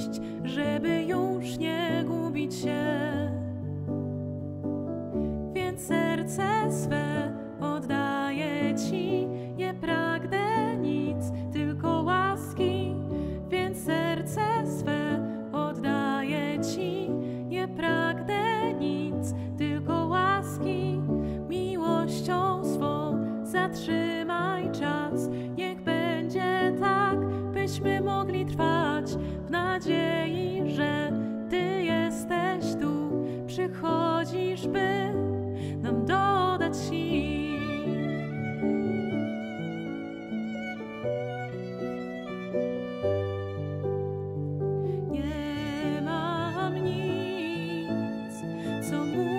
iść, żeby już nie gubić się. Więc serce swe oddaję Ci, nie pragnę nic, tylko łaski. Więc serce swe oddaję Ci, nie pragnę nic, tylko łaski. Miłością swą zatrzymaj czas, niech będzie tak, byśmy mogli trwać nadziei, że Ty jesteś tu, przychodzisz, by nam dodać sił. Nie mam nic, co mógłbym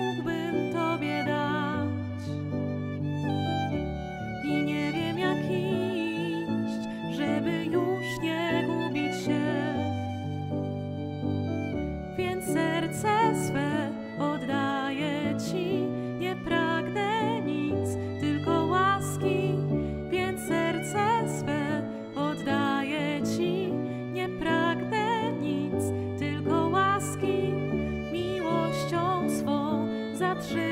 więc serce swe oddaję Ci. Nie pragnę nic, tylko łaski, więc serce swe oddaję Ci. Nie pragnę nic, tylko łaski, miłością swą zatrzymaj.